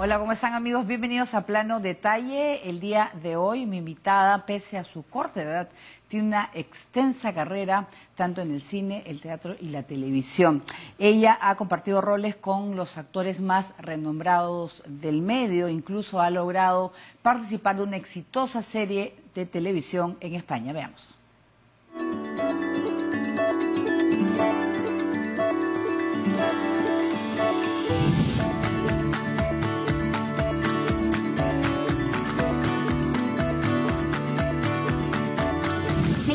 Hola, ¿cómo están amigos? Bienvenidos a Plano Detalle. El día de hoy mi invitada, pese a su corta edad, tiene una extensa carrera tanto en el cine, el teatro y la televisión. Ella ha compartido roles con los actores más renombrados del medio, incluso ha logrado participar de una exitosa serie de televisión en España. Veamos.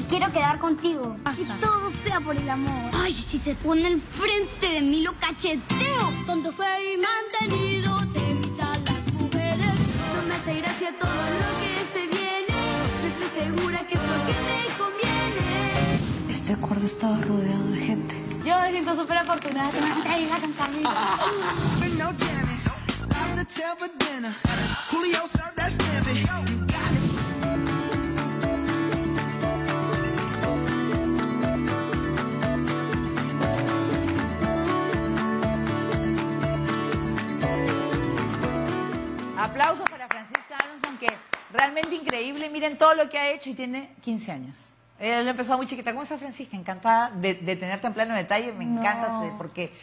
Quiero quedar contigo. Que todo sea por el amor. Ay, si se pone al frente de mí lo cacheteo. Tonto fe y mantenido te invitan las mujeres. No me hace gracia todo lo que se viene. Estoy segura que es lo que me conviene. Este acuerdo estaba rodeado de gente. Yo me siento súper afortunada de que me a cantar Aplausos para Francisca Alonso, que realmente increíble. Miren todo lo que ha hecho y tiene 15 años. Ella empezó muy chiquita. ¿Cómo está Francisca? Encantada de, tenerte en pleno detalle. Me encanta porque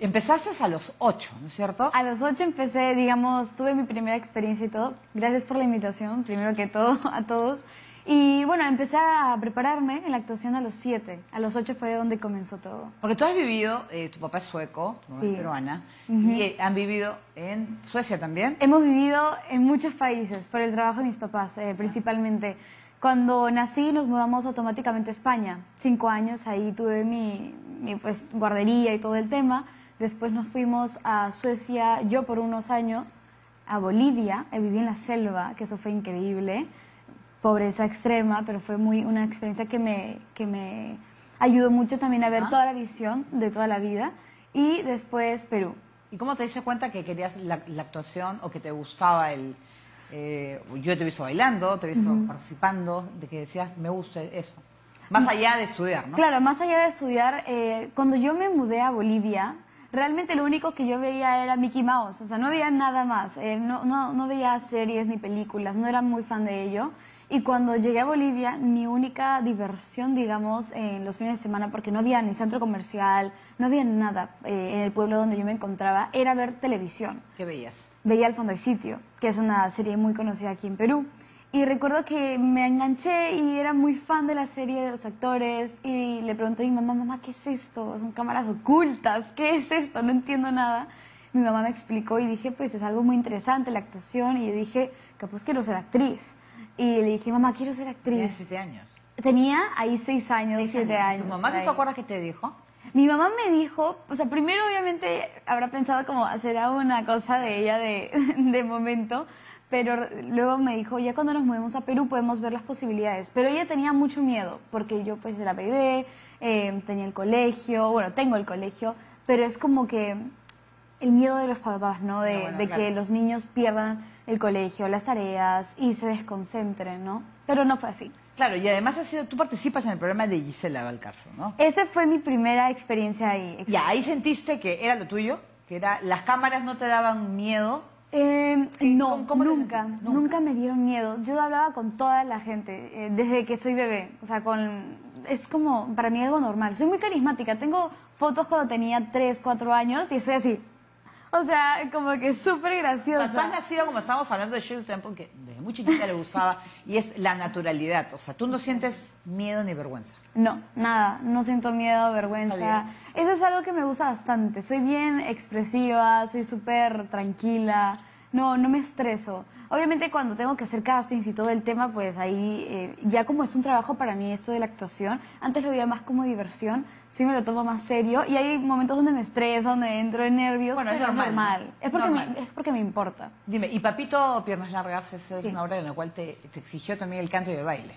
empezaste a los 8, ¿no es cierto? A los 8 empecé, digamos, tuve mi primera experiencia y todo. Gracias por la invitación, primero que todo, a todos. Y bueno, empecé a prepararme en la actuación a los siete. A los ocho fue donde comenzó todo. Porque tú has vivido, eh, tu papá es sueco, tu mamá es peruana, y eh, han vivido en Suecia también. Hemos vivido en muchos países por el trabajo de mis papás, eh, principalmente. Cuando nací nos mudamos automáticamente a España. Cinco años ahí tuve mi, mi pues, guardería y todo el tema. Después nos fuimos a Suecia, yo por unos años, a Bolivia, viví en la selva, que eso fue increíble pobreza extrema, pero fue muy una experiencia que me, que me ayudó mucho también a ver toda la visión de toda la vida. Y después Perú. ¿Y cómo te diste cuenta que querías la, actuación o que te gustaba el... Eh, yo te he visto bailando, te he visto participando, de que decías, me gusta eso. Más allá de estudiar, ¿no? Claro, más allá de estudiar, eh, cuando yo me mudé a Bolivia, realmente lo único que yo veía era Mickey Mouse, o sea, no veía nada más, eh, no, no, no veía series ni películas, no era muy fan de ello. Y cuando llegué a Bolivia, mi única diversión, digamos, en los fines de semana, porque no había ni centro comercial, no había nada eh, en el pueblo donde yo me encontraba, era ver televisión. ¿Qué veías? Veía El Fondo y Sitio, que es una serie muy conocida aquí en Perú. Y recuerdo que me enganché y era muy fan de la serie, de los actores, y le pregunté a mi mamá, mamá, ¿qué es esto? Son cámaras ocultas, ¿qué es esto? No entiendo nada. Mi mamá me explicó y dije, pues es algo muy interesante la actuación, y yo dije, capaz quiero ser actriz. Y le dije, mamá, quiero ser actriz. Tenía siete años. Tenía ahí seis años, siete años. ¿Tu mamá te acuerdas qué te dijo? Mi mamá me dijo, o sea, primero obviamente habrá pensado como será una cosa de ella de, de momento, pero luego me dijo, ya cuando nos movemos a Perú podemos ver las posibilidades. Pero ella tenía mucho miedo, porque yo pues era bebé, eh, tenía el colegio, bueno, tengo el colegio, pero es como que el miedo de los papás, ¿no? De, de que los niños pierdan el colegio, las tareas y se desconcentren, ¿no? Pero no fue así. Claro, y además ha sido, tú participas en el programa de Gisela Valcarzo, ¿no? Esa fue mi primera experiencia ahí. Ya, ahí sentiste que era lo tuyo, que era las cámaras no te daban miedo. Eh, no, nunca, nunca, me dieron miedo. Yo hablaba con toda la gente eh, desde que soy bebé, o sea, con es como para mí algo normal. Soy muy carismática. Tengo fotos cuando tenía 3, 4 años y estoy así. O sea, como que súper graciosa. Tú has nacido, como estábamos hablando de Shirley Temple, que desde muy chiquita le gustaba, y es la naturalidad. O sea, tú no sientes miedo ni vergüenza. No, nada, no siento miedo, vergüenza. Eso es algo que me gusta bastante. Soy bien expresiva, soy súper tranquila no, no me estreso. Obviamente cuando tengo que hacer castings y todo el tema, pues ahí eh, ya como es un trabajo para mí esto de la actuación, antes lo veía más como diversión, sí me lo tomo más serio y hay momentos donde me estreso, donde entro en nervios, bueno, es normal. Es, porque Me, es porque me importa. Dime, y Papito Piernas Largas es una obra en la cual te, exigió también el canto y el baile.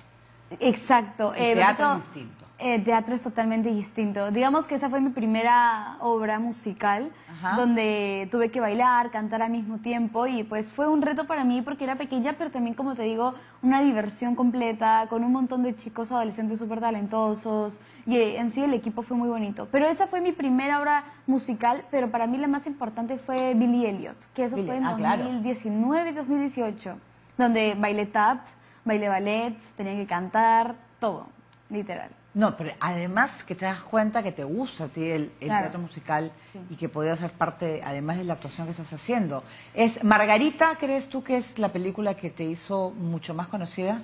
Exacto. El eh, teatro es distinto. Eh, teatro es totalmente distinto. Digamos que esa fue mi primera obra musical, Ajá. donde tuve que bailar, cantar al mismo tiempo y pues fue un reto para mí porque era pequeña, pero también, como te digo, una diversión completa, con un montón de chicos adolescentes súper talentosos y eh, en sí el equipo fue muy bonito. Pero esa fue mi primera obra musical, pero para mí la más importante fue Billy Elliot, que eso Billy- fue en ah, claro. 2019 y 2018, donde bailé tap, bailé ballet, tenía que cantar, todo, literal. No, pero además que te das cuenta que te gusta a ti el, el Claro. teatro musical Sí. y que podía ser parte, además de la actuación que estás haciendo. ¿Es Margarita, crees tú que es la película que te hizo mucho más conocida?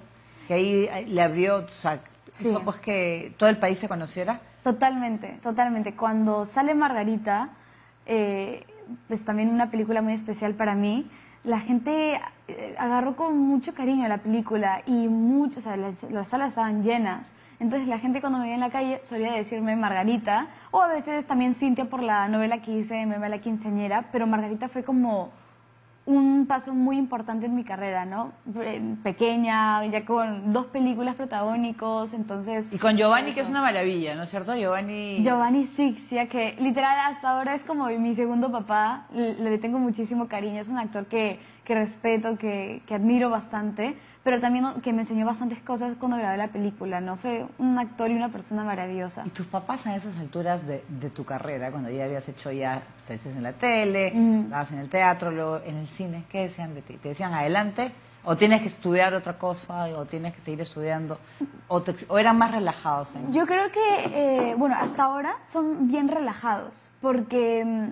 Que ahí le abrió, o sea, Sí. hizo pues que todo el país se conociera. Totalmente, totalmente. Cuando sale Margarita, eh, pues también una película muy especial para mí, la gente eh, agarró con mucho cariño la película y mucho, o sea, las, las salas estaban llenas. Entonces la gente cuando me veía en la calle solía decirme Margarita, o a veces también Cintia por la novela que hice, Me va la quinceañera, pero Margarita fue como un paso muy importante en mi carrera, ¿no? Pequeña, ya con dos películas protagónicos, entonces... Y con Giovanni, que es una maravilla, ¿no es cierto? Giovanni... Giovanni Sixia, que literal hasta ahora es como mi segundo papá, le, le tengo muchísimo cariño, es un actor que, que respeto, que, que admiro bastante, pero también que me enseñó bastantes cosas cuando grabé la película, ¿no? Fue un actor y una persona maravillosa. ¿Y tus papás a esas alturas de, de tu carrera, cuando ya habías hecho ya, series en la tele, Mm. estabas en el teatro, luego en el cine, ¿qué decían de ti? ¿Te decían adelante? ¿O tienes que estudiar otra cosa? ¿O tienes que seguir estudiando? ¿O, te- o eran más relajados? en- Yo creo que, eh, bueno, hasta ahora son bien relajados, porque mm,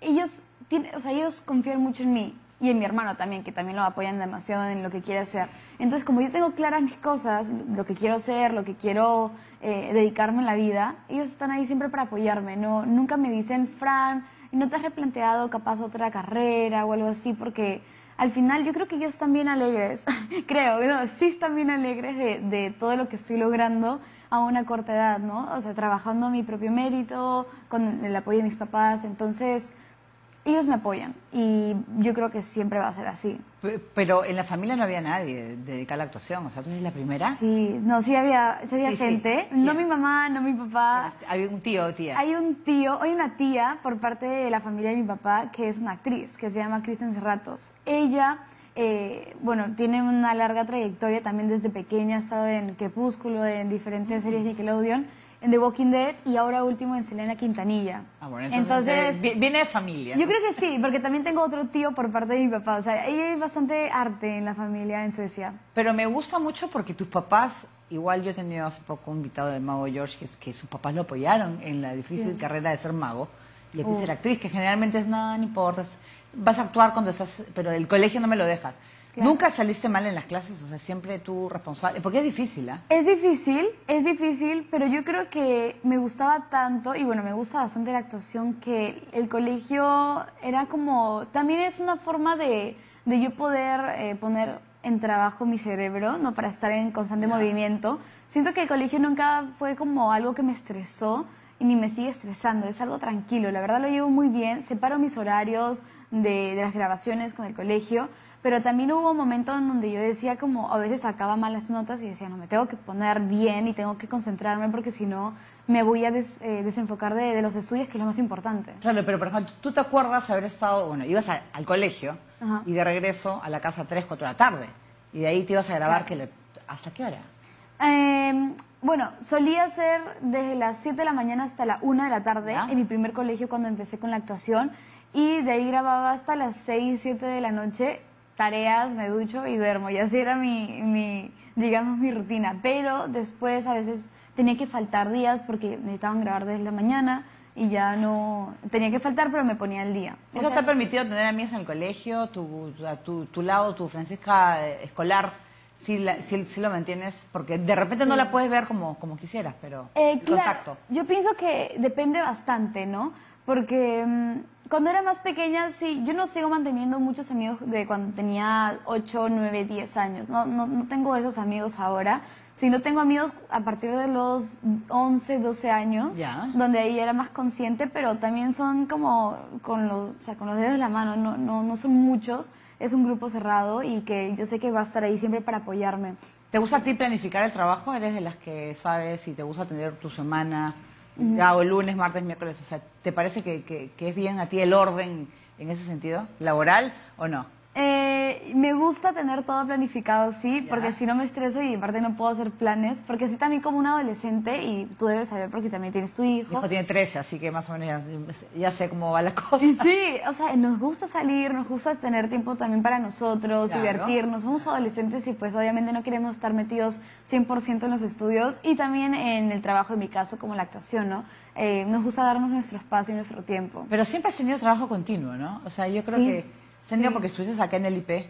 ellos, tienen, o sea, ellos confían mucho en mí y en mi hermano también, que también lo apoyan demasiado en lo que quiere hacer. Entonces, como yo tengo claras mis cosas, lo que quiero hacer, lo que quiero eh, dedicarme en la vida, ellos están ahí siempre para apoyarme. No, nunca me dicen, Fran, ¿y no te has replanteado capaz otra carrera o algo así? Porque al final yo creo que ellos están bien alegres, creo, no, sí están bien alegres de, de todo lo que estoy logrando a una corta edad, ¿no? O sea, trabajando a mi propio mérito, con el apoyo de mis papás, entonces ellos me apoyan y yo creo que siempre va a ser así. Pe- Pero en la familia no había nadie dedicado a la actuación, o sea, tú eres la primera. Sí, no, sí había, sí había Sí, sí. gente, no ¿Quién? mi mamá, no mi papá. Había un tío o tía. Hay un tío, hay una tía por parte de la familia de mi papá que es una actriz, que se llama Kristen Serratos. Ella, eh, bueno, tiene una larga trayectoria también desde pequeña, ha estado en Crepúsculo, en diferentes series Nickelodeon, en The Walking Dead y ahora último en Selena Quintanilla. Ah, bueno, entonces, eh, vi- viene de familia. yo creo que sí, porque también tengo otro tío por parte de mi papá. O sea, ahí hay bastante arte en la familia en Suecia. Pero me gusta mucho porque tus papás, igual yo he tenido hace poco un invitado del mago George, que, que sus papás lo apoyaron en la difícil carrera de ser mago y de Uh. ser actriz, que generalmente es nada, no importa, vas a actuar cuando estás, pero el colegio no me lo dejas. Claro. Nunca saliste mal en las clases, o sea, siempre tú responsable, porque es difícil, ¿ah? Es difícil, es difícil, pero yo creo que me gustaba tanto, y bueno, me gusta bastante la actuación, que el colegio era como, también es una forma de, de yo poder eh, poner en trabajo mi cerebro, ¿no? Para estar en constante movimiento. Siento que el colegio nunca fue como algo que me estresó y ni me sigue estresando, es algo tranquilo, la verdad lo llevo muy bien, separo mis horarios de, de las grabaciones con el colegio, pero también hubo un momento en donde yo decía como a veces sacaba malas notas y decía, no, me tengo que poner bien y tengo que concentrarme porque si no me voy a des- eh, desenfocar de, de los estudios, que es lo más importante. Claro, pero por ejemplo, tú te acuerdas haber estado, bueno, ibas a- al colegio Ajá. y de regreso a la casa a 3, 4 de la tarde. Y de ahí te ibas a grabar, que le- ¿hasta qué hora? Eh, bueno, solía ser desde las 7 de la mañana hasta la 1 de la tarde en mi primer colegio cuando empecé con la actuación y de ahí grababa hasta las 6, 7 de la noche, tareas, me ducho y duermo y así era mi, mi, digamos, mi rutina. Pero después a veces tenía que faltar días porque necesitaban grabar desde la mañana y ya no tenía que faltar pero me ponía al día. O ¿Eso sea, te ha permitido tener amigas en el colegio, tu, a tu, tu lado, tu Francisca eh, escolar? Sí, la- sí- sí lo mantienes, porque de repente no la puedes ver como, como quisieras, pero Eh, claro, contacto. Yo pienso que depende bastante, ¿no? porque mm, cuando era más pequeña, sí, yo no sigo manteniendo muchos amigos de cuando tenía 8, 9, 10 años. No, no, no tengo esos amigos ahora. sino tengo amigos a partir de los 11, 12 años, Ya. donde ahí era más consciente, pero también son como con los, o sea, con los dedos de la mano, no, no, no son muchos. Es un grupo cerrado y que yo sé que va a estar ahí siempre para apoyarme. ¿Te gusta a ti planificar el trabajo? ¿Eres de las que sabes si te gusta tener tu semana, ya, o lunes, martes, miércoles? O sea, ¿te parece que, que- que es bien a ti el orden en ese sentido? ¿Laboral o no? Eh, me gusta tener todo planificado, sí, porque si no me estreso y aparte no puedo hacer planes, porque así también como un adolescente, y tú debes saber porque también tienes tu Mi hijo. hijo tiene 13, así que más o menos ya, ya sé cómo va la cosa. Y Sí, o sea, nos gusta salir, nos gusta tener tiempo también para nosotros, Claro. divertirnos. Somos adolescentes y pues obviamente no queremos estar metidos 100% en los estudios y también en el trabajo, en mi caso, como la actuación, ¿no? Eh, nos gusta darnos nuestro espacio y nuestro tiempo. Pero siempre has tenido trabajo continuo, ¿no? O sea, yo creo Sí, que has tenido sí. porque estuviste acá en el IP,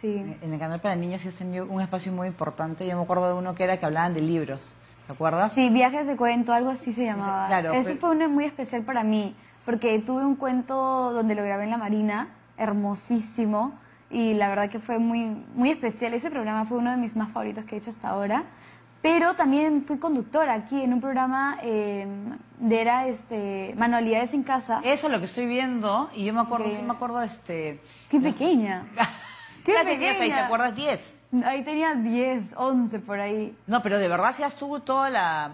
Sí. en el canal para niños, y has tenido un espacio muy importante. Yo me acuerdo de uno que era que hablaban de libros, ¿te acuerdas? Sí, viajes de cuento, algo así se llamaba. Claro, Eso pero- fue uno muy especial para mí, porque tuve un cuento donde lo grabé en la Marina, hermosísimo, y la verdad que fue muy, muy especial. Ese programa fue uno de mis más favoritos que he hecho hasta ahora. Pero también fui conductora aquí en un programa eh, de era este, Manualidades en Casa. Eso es lo que estoy viendo, y yo me acuerdo, sí me acuerdo, este... ¡Qué pequeña! ¿Qué ¡Qué edad tenías ahí? ¿Te pequeña! acuerdas? 10. Ahí tenía 10, 11 por ahí. No, pero de verdad sí estuvo toda la...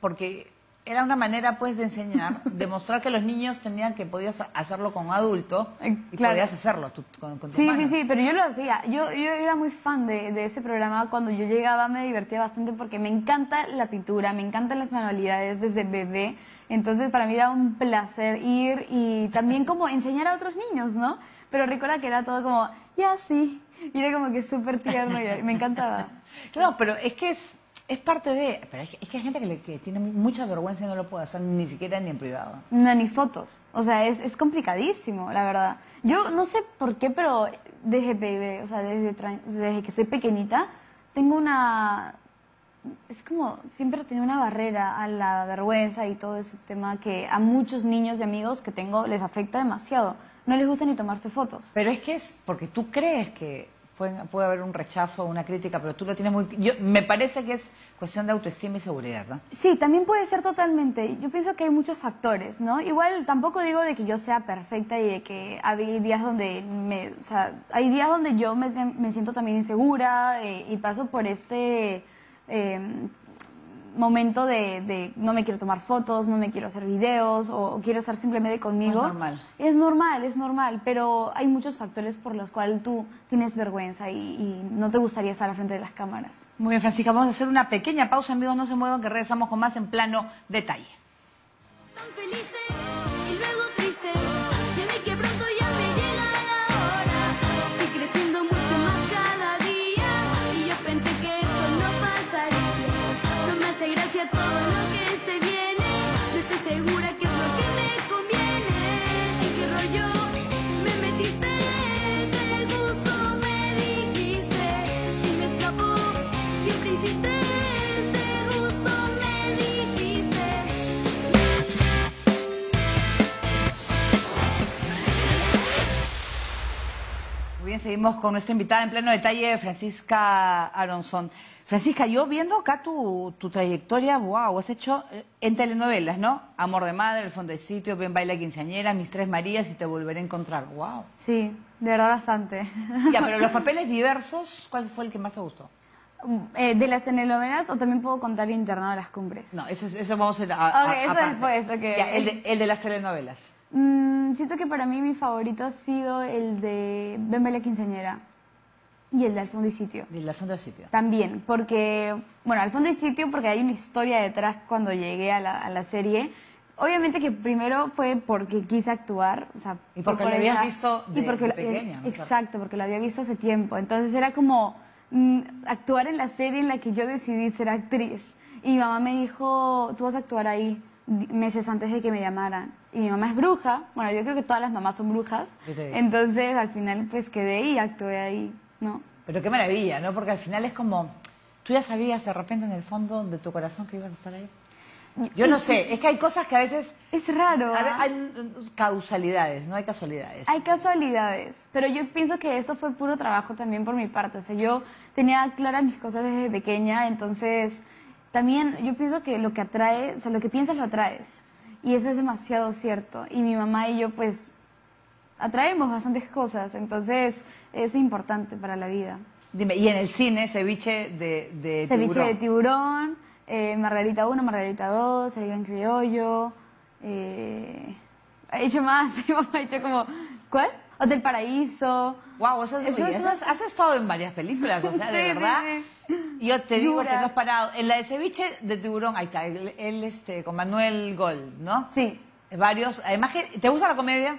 Porque era una manera, pues, de enseñar, demostrar que los niños tenían que podías hacerlo con adulto Eh, y claro. podías hacerlo tú- con, con tu Sí, mano. sí, sí, pero yo lo hacía. Yo, yo era muy fan de, de ese programa. Cuando yo llegaba me divertía bastante porque me encanta la pintura, me encantan las manualidades desde bebé. Entonces para mí era un placer ir y también como enseñar a otros niños, ¿no? Pero recuerda que era todo como, ya sí. Y era como que súper tierno y me encantaba. Claro, pero es que es, es parte de... Pero es que, es que hay gente que, le, que tiene mucha vergüenza y no lo puede hacer ni siquiera ni en privado. No, ni fotos. O sea, es, es complicadísimo, la verdad. Yo no sé por qué, pero desde bebé, o sea, desde, desde que soy pequeñita, tengo una... Es como, siempre tenido una barrera a la vergüenza y todo ese tema que a muchos niños y amigos que tengo les afecta demasiado. No les gusta ni tomarse fotos. Pero es que es porque tú crees que pueden- puede haber un rechazo o una crítica, pero tú lo tienes muy... Yo, me parece que es cuestión de autoestima y seguridad, ¿no? Sí, también puede ser totalmente. Yo pienso que hay muchos factores, ¿no? Igual tampoco digo de que yo sea perfecta y de que hay días donde me, o sea, hay días donde yo me, me siento también insegura eh, y paso por este eh, momento de, de no me quiero tomar fotos, no me quiero hacer videos o, o quiero estar simplemente conmigo. Es normal. Es normal, es normal, pero hay muchos factores por los cuales tú tienes vergüenza y, y no te gustaría estar al frente de las cámaras. Muy bien, Francisca, vamos a hacer una pequeña pausa, amigos, no se muevan, que regresamos con más en plano detalle. Tan felices seguimos con nuestra invitada en pleno detalle, Francisca Aronson. Francisca, yo viendo acá tu, tu trayectoria, wow, has hecho eh, en telenovelas, ¿no? Amor de Madre, El Fondo de Sitio, Ven Baila Quinceañera, Mis Tres Marías y Te Volveré a Encontrar, wow. Sí, de verdad bastante. Ya, pero los papeles diversos, ¿cuál fue el que más te gustó? Eh, ¿De las telenovelas o también puedo contar Internado a las Cumbres? No, eso, es- eso vamos a a, a- Ok, eso después, ok. Ya, el de, el de las telenovelas. Mm, siento que para mí mi favorito ha sido el de Ven Baila Quinceañera y el de Al Fondo y Sitio. Del fondo del sitio. También, porque, bueno, al fondo y sitio, porque hay una historia detrás cuando llegué a la, a la serie. Obviamente que primero fue porque quise actuar, o sea, Y porque por lo habías visto de- y porque de lo- pequeña, ¿no? Exacto, porque lo había visto hace tiempo. Entonces era como mm, actuar en la serie en la que yo decidí ser actriz. Y mi mamá me dijo, tú vas a actuar ahí meses antes de que me llamaran. Y mi mamá es bruja, bueno, yo creo que todas las mamás son brujas. Entonces al final pues quedé y actué ahí, ¿no? Pero qué maravilla, ¿no? Porque al final es como, tú ya sabías de repente en el fondo de tu corazón que ibas a estar ahí. Yo no sé, es que hay cosas que a veces... Es raro. a ver, ¿ah? hay causalidades, no hay casualidades. Hay casualidades, pero yo pienso que eso fue puro trabajo también por mi parte. O sea, yo tenía claras mis cosas desde pequeña, entonces también yo pienso que lo que atrae, o sea, lo que piensas lo atraes. Y eso es demasiado cierto. Y mi mamá y yo, pues, atraemos bastantes cosas, entonces es importante para la vida. Dime, y en el cine, ceviche de, de Ceviche tiburón. de tiburón, eh, Margarita 1, Margarita 2, El Gran Criollo. Eh, he hecho más, ha hecho como. ¿Cuál? Hotel Paraíso. Wow, eso, Eso es eso una- has, has estado en varias películas, o sea, de Sí, sí, verdad. sí. Yo te digo que Yura. no has parado. En la de ceviche de tiburón, ahí está, él, él, este, con Manuel Gold, ¿no? Sí. Varios. Además, que, ¿te gusta la comedia?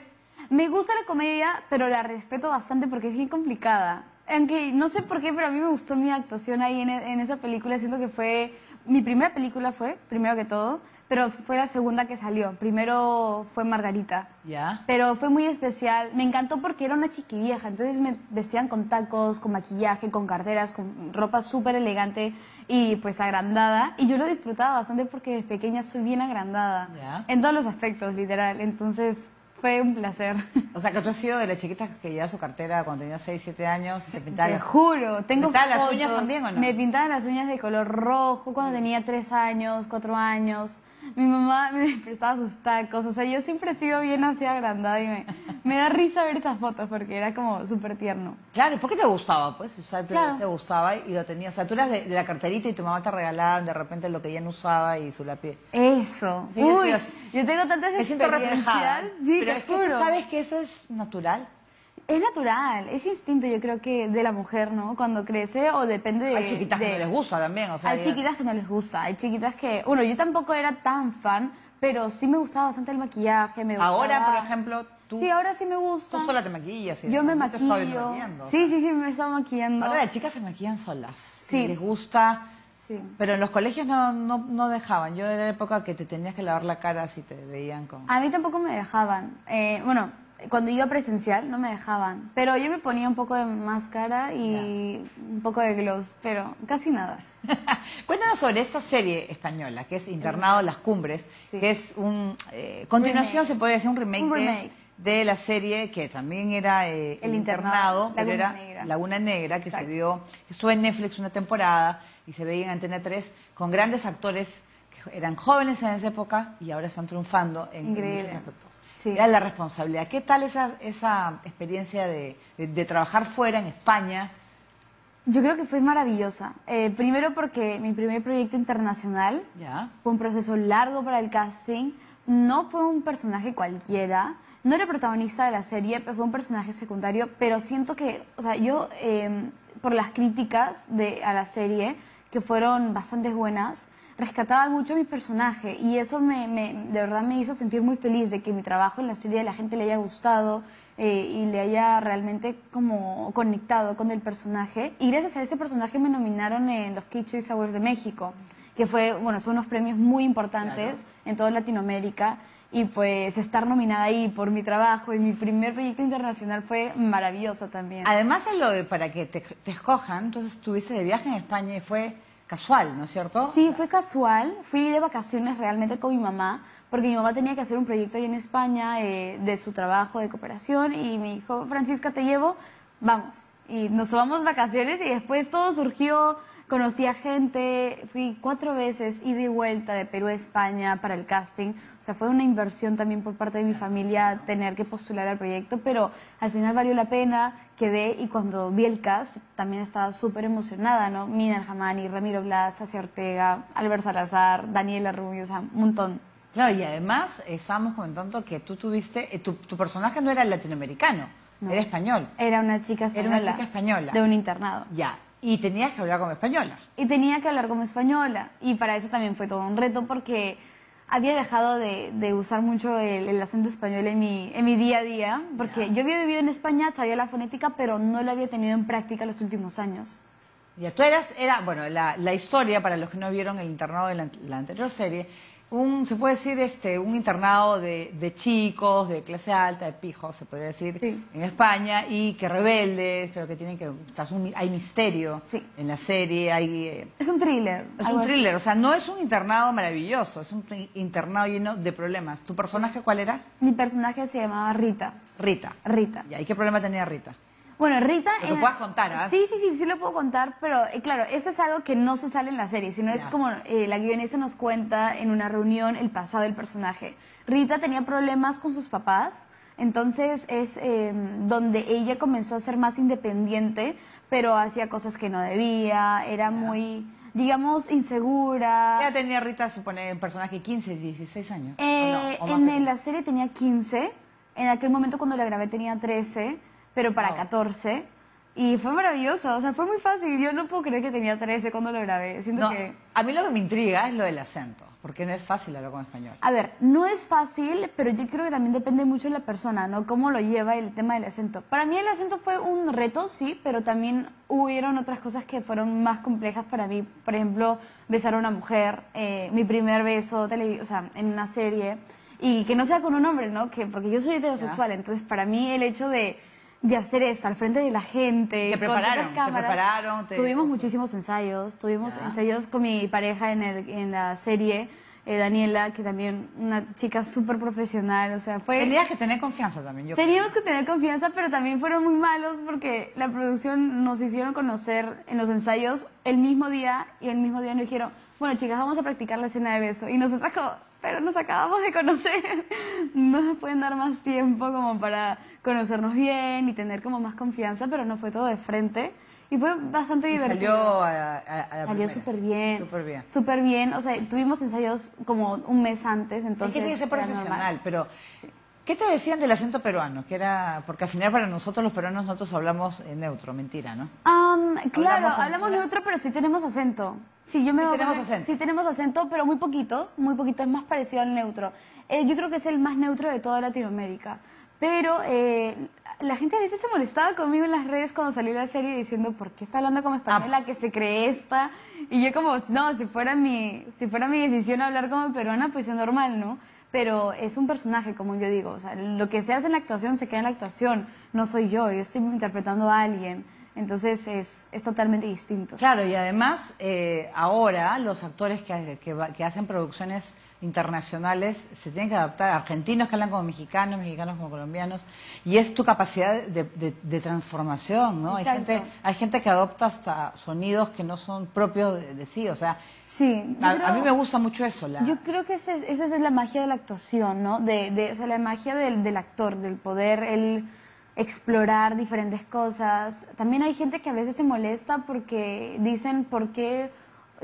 Me gusta la comedia, pero la respeto bastante porque es bien complicada. Aunque no sé por qué, pero a mí me gustó mi actuación ahí en, en esa película. Siento que fue. Mi primera película fue, primero que todo, pero fue la segunda que salió. Primero fue Margarita. Ya. Pero fue muy especial. Me encantó porque era una chiquivieja. Entonces me vestían con tacos, con maquillaje, con carteras, con ropa súper elegante y pues agrandada. Y yo lo disfrutaba bastante porque desde pequeña soy bien agrandada. Ya. En todos los aspectos, literal. Entonces fue un placer. O sea, que tú has sido de las chiquitas que llevaba su cartera cuando tenía 6, 7 años y se pintaba Te las- juro, tengo pintaban las uñas también, o no? Me pintaban las uñas de color rojo cuando tenía tres años, cuatro años. Mi mamá me prestaba sus tacos. O sea, yo siempre he sido bien así agrandada y me, me da risa ver esas fotos porque era como súper tierno. Claro, ¿por qué te gustaba? Pues, o sea, te, Claro. te gustaba y lo tenías. O sea, tú eras de, de la carterita y tu mamá te regalaban de repente lo que ella no usaba y su lápiz. Eso. Yo Uy, así. yo tengo tantas reflejada. experiencias. Sí, Pero es que tú sabes que eso es natural. Es natural, es instinto yo creo que de la mujer, ¿no? Cuando crece o depende de... Hay chiquitas que no les gusta también, o sea. hay chiquitas que no les gusta, hay chiquitas que... Bueno, yo tampoco era tan fan, pero sí me gustaba bastante el maquillaje, me gustaba... Ahora, por ejemplo, tú, Sí, ahora sí me gusta. tú sola te maquillas. y Yo me no te estaba maquillo. maquillando. Sí, sí, sí, me estaba maquillando. Ahora las chicas se maquillan solas. Sí. Les gusta. Sí. Pero en los colegios no, no, no dejaban. Yo era la época que te tenías que lavar la cara si te veían con... A mí tampoco me dejaban. Eh, bueno, cuando iba presencial no me dejaban. Pero yo me ponía un poco de máscara y un poco de gloss, pero casi nada. Cuéntanos sobre esta serie española, que es Internado Las Cumbres, Sí. que es un... eh, continuación, Remake. se podría decir un remake, Un de- remake. De, la serie que también era eh, El Internado, pero Laguna era Negra. Laguna Negra, que se vio, estuvo en Netflix una temporada y se veía en Antena 3 con grandes actores eran jóvenes en esa época y ahora están triunfando en, muchos aspectos. Sí. Era la responsabilidad. ¿Qué tal esa, esa experiencia de, de- de trabajar fuera en España? Yo creo que fue maravillosa. Eh, primero porque mi primer proyecto internacional fue un proceso largo para el casting. No fue un personaje cualquiera. No era protagonista de la serie, pero fue un personaje secundario. Pero siento que, o sea, yo, eh, por las críticas de, a la serie, que fueron bastante buenas, rescataba mucho mi personaje. Y eso me, me- de verdad me hizo sentir muy feliz de que mi trabajo en la serie a la gente le haya gustado eh, y le haya realmente como conectado con el personaje. Y gracias a ese personaje me nominaron en los Key Choice Awards de México, que fue, bueno, son unos premios muy importantes en toda Latinoamérica. Y pues estar nominada ahí por mi trabajo y mi primer proyecto internacional fue maravilloso también. Además de lo de para que te, te escojan, entonces estuviste de viaje en España y fue casual, ¿no es cierto? Sí, fue casual. Fui de vacaciones realmente con mi mamá, porque mi mamá tenía que hacer un proyecto ahí en España eh, de su trabajo de cooperación y me dijo, Francisca, te llevo, vamos. Y nos tomamos vacaciones y después todo surgió, conocí a gente, fui cuatro veces ida y vuelta de Perú a España para el casting. O sea, fue una inversión también por parte de mi familia tener que postular al proyecto, pero al final valió la pena, quedé y cuando vi el cast también estaba súper emocionada, ¿no? Mina Jamani, Ramiro Blas, Sacia Ortega, Albert Salazar, Daniela Rubio, o sea, un montón. Claro, y además estábamos comentando que tú tuviste, eh, tu, tu personaje no era latinoamericano, No. era español. Era una chica Era española. una chica española. De un internado. Ya, y tenías que hablar como española. Y tenía que hablar como española. Y para eso también fue todo un reto porque había dejado de, de usar mucho el, el acento español en mi, en mi día a día. Porque yo había vivido en España, sabía la fonética, pero no la había tenido en práctica los últimos años. Ya, tú eras, era, bueno, la, la historia, para los que no vieron el internado de la, la anterior serie, un, se puede decir, este, un internado de, de chicos, de clase alta, de pijos, se podría decir, Sí. en España, y que rebeldes, pero que tienen que, estás un- hay misterio Sí. en la serie, hay... eh, Es un thriller. es un así. thriller, o sea, no es un internado maravilloso, es un internado lleno de problemas. ¿Tu personaje cuál era? Mi personaje se llamaba Rita. Rita. Rita. ¿Y qué problema tenía Rita? Bueno, Rita... Lo que en- puedas contar, ¿ah? Sí, sí, sí, sí lo puedo contar, pero eh, claro, esto es algo que no se sale en la serie, sino es como eh, la guionista nos cuenta en una reunión el pasado del personaje. Rita tenía problemas con sus papás, entonces es eh, donde ella comenzó a ser más independiente, pero hacía cosas que no debía, era muy, digamos, insegura. Ya tenía Rita, supone, un personaje 15, 16 años. Eh, ¿o no? ¿O más en pequeño? la serie tenía 15, en aquel momento cuando la grabé tenía 13, pero para Wow. 14. Y fue maravilloso, o sea, fue muy fácil. Yo no puedo creer que tenía 13 cuando lo grabé. Siento No, que... a mí lo que me intriga es lo del acento, porque no es fácil hablar con español. A ver, no es fácil, pero yo creo que también depende mucho de la persona, ¿no? Cómo lo lleva el tema del acento. Para mí el acento fue un reto, sí, pero también hubieron otras cosas que fueron más complejas para mí. Por ejemplo, besar a una mujer, eh, mi primer beso televi- o sea, en una serie, y que no sea con un hombre, ¿no? Que, porque yo soy heterosexual, entonces para mí el hecho de, de hacer esto al frente de la gente, Te con prepararon, pocas te cámaras, prepararon, te- tuvimos muchísimos ensayos, tuvimos Ya. ensayos con mi pareja en, el- en la serie, eh, Daniela, que también una chica súper profesional, o sea, fue... Tenías que tener confianza también, yo creo. Teníamos que tener confianza, pero también fueron muy malos porque la producción nos hicieron conocer en los ensayos el mismo día y el mismo día nos dijeron, bueno chicas, vamos a practicar la escena de beso. Y nosotras como, pero nos acabamos de conocer, no nos pueden dar más tiempo como para conocernos bien y tener como más confianza, pero no fue todo de frente y fue bastante Y divertido. salió a, a- a la Salió súper bien. Súper bien. Súper bien. O sea, tuvimos ensayos como un mes antes, Es entonces. que tiene que ser profesional, pero ¿qué te decían del acento peruano? Que era, porque al final para nosotros los peruanos nosotros hablamos en neutro, mentira, ¿no? Am, claro, Hablamos hablamos, neutro, pero sí tenemos acento. Sí, yo me Sí tenemos acento. Sí tenemos acento, pero muy poquito, muy poquito, es más parecido al neutro. Eh, yo creo que es el más neutro de toda Latinoamérica. Pero eh, la gente a veces se molestaba conmigo en las redes cuando salió la serie diciendo, ¿por qué está hablando como española? Ah. que se cree esta? Y yo como, no, si fuera mi, si fuera mi decisión hablar como peruana, pues es normal, ¿no? Pero es un personaje, como yo digo. O sea, lo que se hace en la actuación se queda en la actuación. No soy yo, yo estoy interpretando a alguien. Entonces es, es totalmente distinto. Claro, y además eh, ahora los actores que, que hacen producciones internacionales se tienen que adaptar, argentinos que hablan como mexicanos, mexicanos como colombianos, y es tu capacidad de, de- de transformación, ¿no? Hay gente, hay gente que adopta hasta sonidos que no son propios de, de sí, o sea, Sí, a, creo- a mí me gusta mucho eso. La, Yo creo que esa es la magia de la actuación, ¿no? De, de- o sea, la magia del, del actor, del poder el explorar diferentes cosas. También hay gente que a veces se molesta porque dicen por qué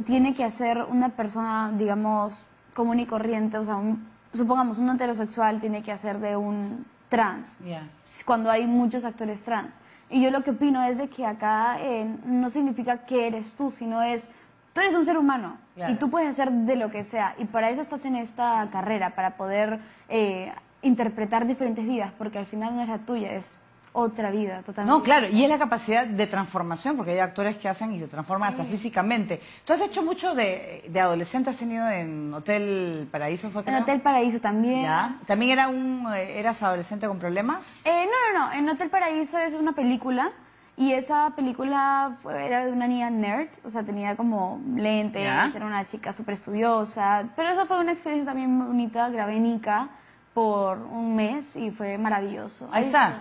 tiene que hacer una persona, digamos, común y corriente, o sea, un- supongamos un heterosexual tiene que hacer de un trans cuando hay muchos actores trans. Y yo lo que opino es de que acá eh, no significa que eres tú, sino es, tú eres un ser humano y tú puedes hacer de lo que sea. Y para eso estás en esta carrera, para poder eh, interpretar diferentes vidas, porque al final no es la tuya, es otra vida totalmente. No, claro, y es la capacidad de transformación, porque hay actores que hacen y se transforman hasta físicamente. Tú has hecho mucho de, de adolescente, has tenido en Hotel Paraíso, ¿fue En creo? Hotel Paraíso también. ¿Ya? ¿También era un, eh, eras adolescente con problemas? Eh, no, no, no. En Hotel Paraíso es una película y esa película fue- era de una niña nerd, o sea, tenía como lentes, ¿Ya? era una chica súper estudiosa. Pero eso fue una experiencia también muy bonita. Grabé en Ica por un mes y fue maravilloso. Ahí está.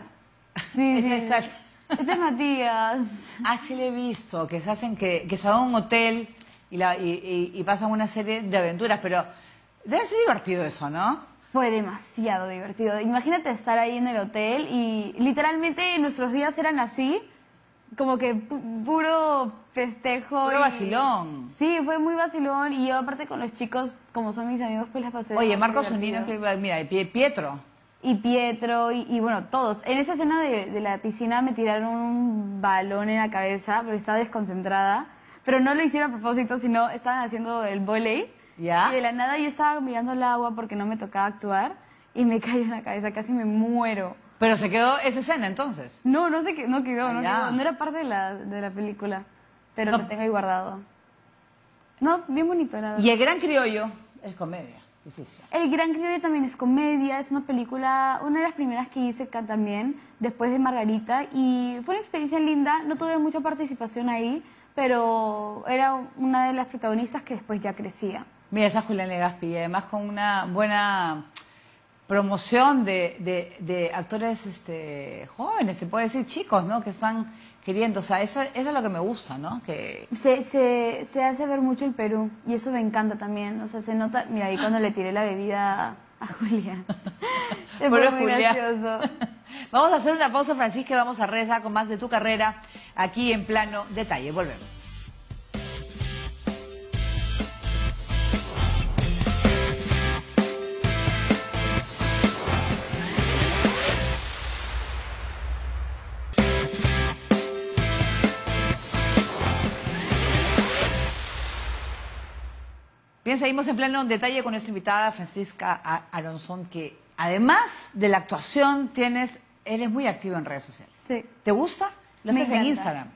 Sí, sí. Ese es el- Este es Matías. Ah, sí le he visto, que se hacen, que, que se van a un hotel y, la, y, y- y pasan una serie de aventuras, pero debe ser divertido eso, ¿no? Fue demasiado divertido. Imagínate estar ahí en el hotel y literalmente nuestros días eran así, como que pu- puro festejo. Puro vacilón. Sí, fue muy vacilón y yo aparte con los chicos, como son mis amigos, pues las pasé. Oye, Marcos. Unino, que mira, Pie- Pietro. Y Pietro y, y bueno, todos. En esa escena de, de la piscina me tiraron un balón en la cabeza porque estaba desconcentrada. Pero no lo hicieron a propósito, sino estaban haciendo el volei. ¿Ya? Y de la nada yo estaba mirando el agua porque no me tocaba actuar y me cayó en la cabeza, casi me muero. Pero se quedó esa escena entonces. No, no sé qué, no quedó, no Ah, quedó. No era parte de la, de la película, pero No. lo tengo ahí guardado. No, bien bonito, verdad. Y el gran criollo es comedia. Hiciste? El Gran Criollo también es comedia, es una película, una de las primeras que hice acá también, después de Margarita, y fue una experiencia linda, no tuve mucha participación ahí, pero era una de las protagonistas que después ya crecía. Mira, esa Julián Legaspi, y además con una buena promoción de, de- de actores este, jóvenes, se puede decir chicos, ¿no? Que están queriendo, o sea, eso, eso es lo que me gusta, ¿no? Que Se, se, se hace ver mucho el Perú, y eso me encanta también, o sea, se nota, mira, ahí cuando le tiré la bebida a fue Pobre muy gracioso. Vamos a hacer una pausa, Francisca, y vamos a rezar con más de tu carrera aquí en plano detalle. Volvemos. Bien, seguimos en plano detalle con nuestra invitada Francisca A- Aronzón, que además de la actuación tienes, eres muy activa en redes sociales. Sí. ¿Te gusta? Lo haces en. Instagram.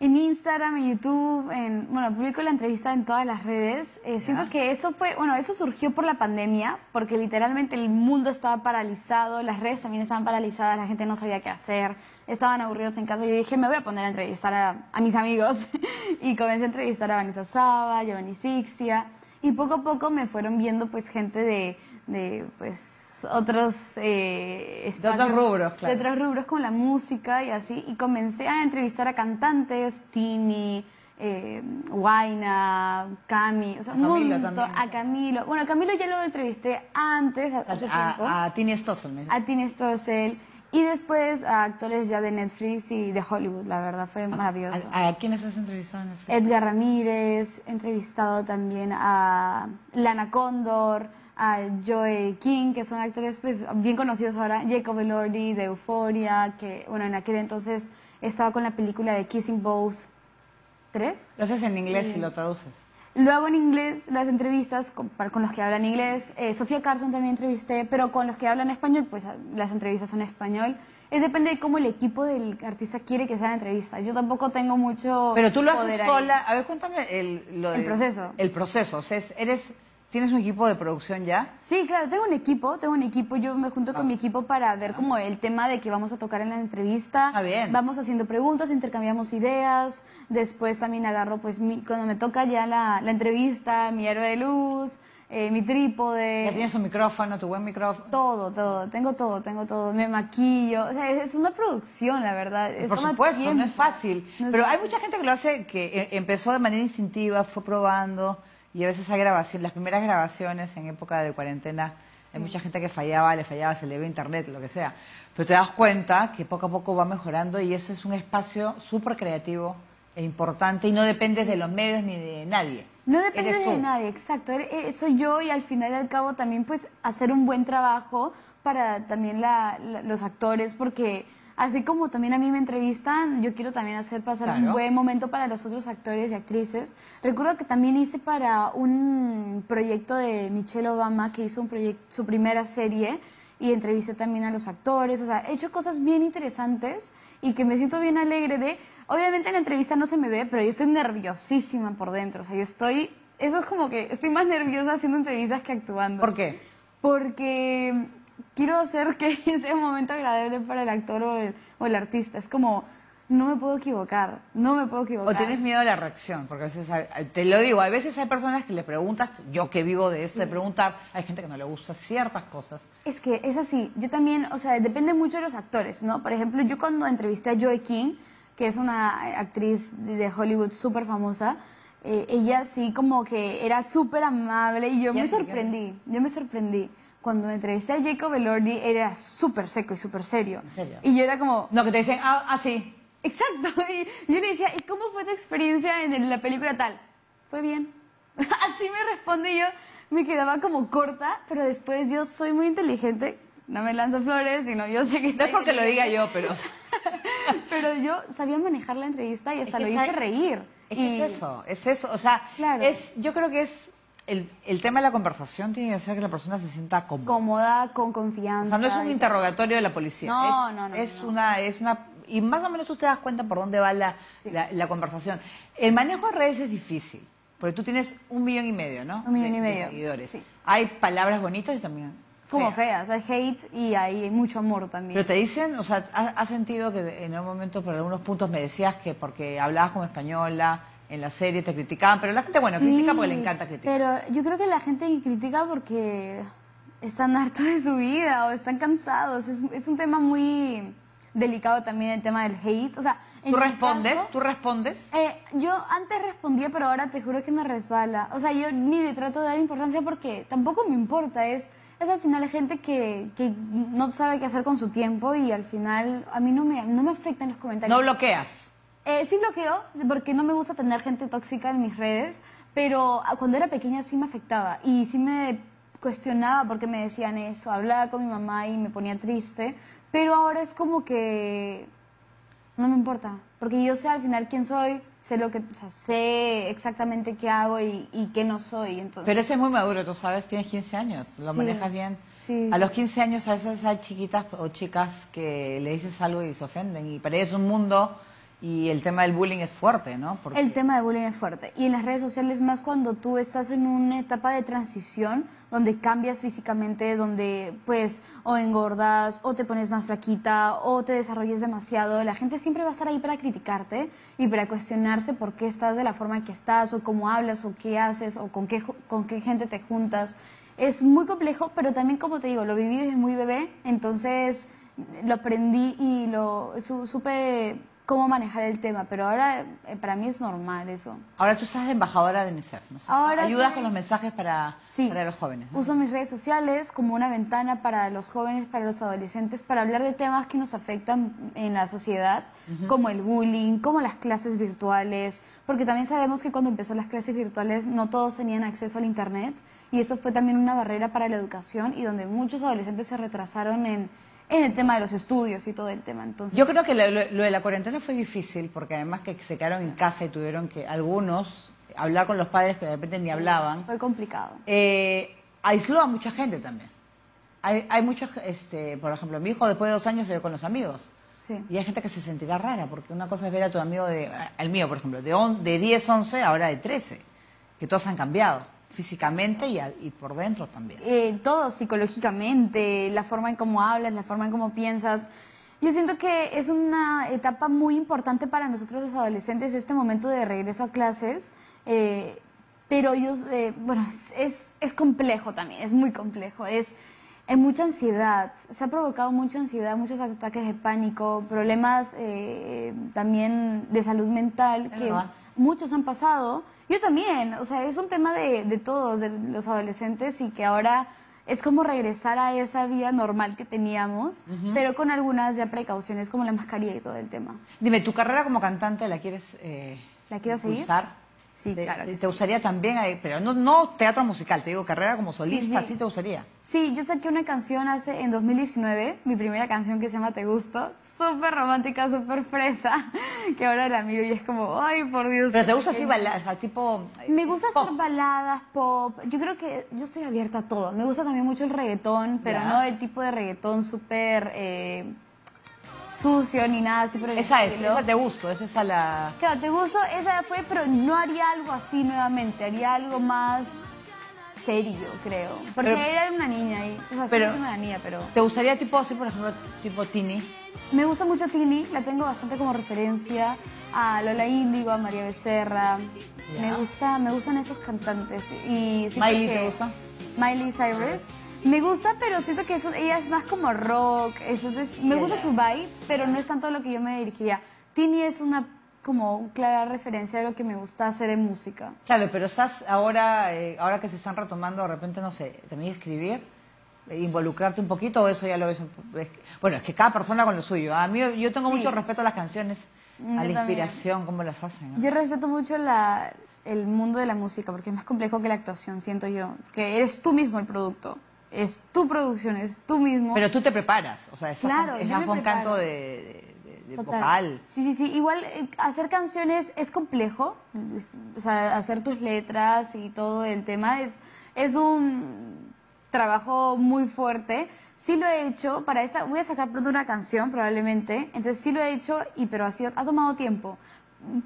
En Instagram, en YouTube, en, bueno, publico la entrevista en todas las redes. Eh, siento que eso fue, bueno, eso surgió por la pandemia, porque literalmente el mundo estaba paralizado, las redes también estaban paralizadas, la gente no sabía qué hacer, estaban aburridos en casa. Yo dije, me voy a poner a entrevistar a, a mis amigos. y comencé a entrevistar a Vanessa Saba, Giovanni Sixia, y poco a poco me fueron viendo pues gente de, de pues otros eh, espacios. rubros, claro. De otros rubros como la música y así. Y comencé a entrevistar a cantantes, Tini, eh, Guaina, Cami, o sea, A un Camilo montón-. A Camilo. Bueno, a Camilo ya lo entrevisté antes, hace tiempo. A, a Tini Stossel. me- A Tini Stossel. Y después a actores ya de Netflix y de Hollywood, la verdad, fue maravilloso. ¿A, a quiénes has entrevistado en Facebook? Edgar Ramírez, he entrevistado también a Lana Condor, a Joey King, que son actores pues, bien conocidos ahora, Jacob Elordi de Euphoria, que bueno, en aquel entonces estaba con la película de Kissing Both 3. Lo haces en inglés y lo traduces. Luego en inglés, las entrevistas con, los que hablan inglés. Eh, Sofía Carson también entrevisté, pero con los que hablan español, pues las entrevistas son en español. Es depende de cómo el equipo del artista quiere que sea la entrevista. Yo tampoco tengo mucho Pero tú lo haces ahí. sola. A ver, cuéntame el, lo El de- proceso. El proceso. O sea, es- eres, ¿tienes un equipo de producción ya? Sí, claro, tengo un equipo, tengo un equipo, yo me junto con mi equipo para ver como el tema de que vamos a tocar en la entrevista. Ah, bien. Vamos haciendo preguntas, intercambiamos ideas, después también agarro, pues, mi- cuando me toca ya la, la entrevista, mi héroe de luz, eh, mi trípode. Ya tienes un micrófono, tu buen micrófono. Todo, todo, tengo todo, tengo todo, me maquillo, o sea, es, es una producción, la verdad. es- Por supuesto, no es fácil. No es Pero hay mucha gente que lo hace, que eh, empezó de manera instintiva, fue probando, y a veces hay grabación, las primeras grabaciones en época de cuarentena, hay mucha gente que fallaba, le fallaba, se le a internet, lo que sea. Pero te das cuenta que poco a poco va mejorando y eso es un espacio súper creativo e importante y no dependes de los medios ni de nadie. No depende Eres de nadie, exacto. eh, Soy yo y al final y al cabo también pues hacer un buen trabajo para también la- la- los actores porque así como también a mí me entrevistan, yo quiero también hacer pasar un buen momento para los otros actores y actrices. Recuerdo que también hice para un proyecto de Michelle Obama que hizo un proyecto, su primera serie y entrevisté también a los actores, o sea, he hecho cosas bien interesantes y que me siento bien alegre de, obviamente en la entrevista no se me ve, pero yo estoy nerviosísima por dentro, o sea, yo estoy, eso es como que estoy más nerviosa haciendo entrevistas que actuando. ¿Por qué? Porque quiero hacer que sea un momento agradable para el actor o el, o el artista, es como, no me puedo equivocar, no me puedo equivocar. O tienes miedo a la reacción, porque a veces, hay- te lo digo, a veces hay personas que le preguntas, yo que vivo de esto, de preguntar, hay gente que no le gusta ciertas cosas. Es que es así. Yo también, o sea, depende mucho de los actores, ¿no? Por ejemplo, yo cuando entrevisté a Joy King, que es una actriz de Hollywood súper famosa, eh, ella sí como que era súper amable y yo Ya me sorprendí, yo me sorprendí. Cuando entrevisté a Jacob Elordi era súper seco y súper serio. ¿En serio? Y yo era como, No, que te dicen, ah, ah, sí. exacto. Y yo le decía, ¿y cómo fue tu experiencia en la película tal? Fue bien. Así me responde yo, me quedaba como corta, pero después yo soy muy inteligente. No me lanzo flores, sino yo sé que No es porque lo diga yo, pero... Pero yo sabía manejar la entrevista y hasta que lo hice reír. Es y que es eso, es eso. O sea, Claro. es, yo creo que es el, el tema de la conversación tiene que ser que la persona se sienta cómoda. cómoda, con O confianza. sea, no es un interrogatorio de la policía. No, es, no, no, Es no. una, es una, y más o menos tú te das cuenta por dónde va la, la, la conversación. El manejo de redes es difícil. Porque tú tienes un millón y medio, ¿no? Un millón De- y de medio, seguidores. sí. Hay palabras bonitas y también Como feas. feas, hay hate y hay mucho amor también. Pero te dicen, o sea, ¿has, has sentido que en un momento por algunos puntos me decías que porque hablabas como española en la serie te criticaban, pero la gente, bueno, Sí, critica porque le encanta criticar. Pero yo creo que la gente critica porque están hartos de su vida o están cansados. Es, es un tema muy delicado también el tema del hate. O sea, en ¿Tú respondes? caso, ¿Tú respondes? eh, yo antes respondía, pero ahora te juro que me resbala. O sea, yo ni le trato de dar importancia porque tampoco me importa. Es, es al final gente que, que no sabe qué hacer con su tiempo y al final a mí no me, no me afectan los comentarios. No bloqueas. Eh, sí bloqueo, porque no me gusta tener gente tóxica en mis redes, pero cuando era pequeña sí me afectaba y sí me cuestionaba porque me decían eso, hablaba con mi mamá y me ponía triste, pero ahora es como que no me importa, porque yo sé al final quién soy, sé lo que, o sea, sé exactamente qué hago y, y qué no soy, entonces... Pero ese es muy maduro, tú sabes, tienes 15 años, lo Sí. manejas bien. Sí. A los 15 años a veces hay chiquitas o chicas que le dices algo y se ofenden y para ellos es un mundo y el tema del bullying es fuerte, ¿no? Porque El tema de bullying es fuerte. Y en las redes sociales más cuando tú estás en una etapa de transición donde cambias físicamente, donde pues o engordas o te pones más flaquita o te desarrolles demasiado, la gente siempre va a estar ahí para criticarte y para cuestionarse por qué estás de la forma que estás o cómo hablas o qué haces o con qué, con qué gente te juntas. Es muy complejo, pero también como te digo, lo viví desde muy bebé, entonces lo aprendí y lo su- supe cómo manejar el tema, pero ahora eh, para mí es normal eso. ahora tú estás de embajadora de UNICEF, ¿no? Ahora Ayudas con los mensajes para, Sí. para los jóvenes. ¿no? Uso mis redes sociales como una ventana para los jóvenes, para los adolescentes, para hablar de temas que nos afectan en la sociedad, como el bullying, como las clases virtuales, porque también sabemos que cuando empezó las clases virtuales no todos tenían acceso al Internet y eso fue también una barrera para la educación y donde muchos adolescentes se retrasaron en, en el tema de los estudios y todo el tema. Entonces, Yo creo que lo, de la cuarentena fue difícil porque además que se quedaron en casa y tuvieron que algunos hablar con los padres que de repente ni hablaban. fue complicado. Eh, aisló a mucha gente también. Hay, hay muchos, este, por ejemplo, mi hijo después de dos años se ve con los amigos. Sí. Y hay gente que se sentirá rara, porque una cosa es ver a tu amigo, de, el mío, por ejemplo, de, on- de 10, 11, ahora de 13, que todos han cambiado, físicamente y, a- y por dentro también. eh, todo psicológicamente, la forma en cómo hablas, la forma en cómo piensas. Yo siento que es una etapa muy importante para nosotros los adolescentes, este momento de regreso a clases, eh, pero ellos, eh, bueno, es, es, es complejo también, es muy complejo, es, hay mucha ansiedad, se ha provocado mucha ansiedad, muchos ataques de pánico, problemas eh, también de salud mental Es que muchos han pasado. Yo también, o sea, es un tema de, de todos, de los adolescentes y que ahora es como regresar a esa vida normal que teníamos, pero con algunas ya precauciones como la mascarilla y todo el tema. Dime, ¿tu carrera como cantante la quieres eh, ¿La quiero seguir? Sí, ¿Te, claro te- que te sí. gustaría también, eh, pero no, no teatro musical, te digo carrera como solista, sí. sí, te gustaría? Sí, yo saqué una canción hace en 2019, mi primera canción que se llama Te Gusto, súper romántica, súper fresa, que ahora la miro y es como, ay, por Dios. Pero te gusta así baladas, tipo... eh, Me gusta pop. hacer baladas, pop. Yo creo que yo estoy abierta a todo. Me gusta también mucho el reggaetón, pero Ya. no el tipo de reggaetón súper eh, sucio ni nada así por el Esa es, estilo. esa te gusto, esa es a la... Claro, te gusto, esa fue, pero no haría algo así nuevamente. Haría algo más serio, creo. Porque Pero- era una niña y, o sea, pero- sí es una niña, pero... ¿Te gustaría tipo así, por ejemplo, tipo Tini? Me gusta mucho Tini, la tengo bastante como referencia a Lola Índigo, a María Becerra. Me gusta, me gustan esos cantantes. Y Miley, ¿te gusta? Miley Cyrus. Me gusta, pero siento que eso, ella es más como rock. Entonces, me gusta su vibe, pero no es tanto lo que yo me dirigiría. Tini es una como clara referencia de lo que me gusta hacer en música. Claro, pero estás ahora, eh, ahora que se están retomando, de repente, no sé, también escribir, involucrarte un poquito o eso ya lo ves. es bueno, es que cada persona con lo suyo. A mí yo tengo Sí. mucho respeto a las canciones, Mm, a la también. inspiración, cómo las hacen. ¿no? Yo respeto mucho la, el mundo de la música porque es más complejo que la actuación, siento yo. Que eres tú mismo el producto. Es tu producción, es tú mismo. Pero tú te preparas, o sea, estás Claro, estás con canto de, vocal. Sí, sí, sí. Igual eh, hacer canciones es complejo. O sea, hacer tus letras y todo el tema es, es un trabajo muy fuerte. Sí lo he hecho. Para esta voy a sacar pronto una canción probablemente. Entonces sí lo he hecho, y pero ha, sido, ha tomado tiempo.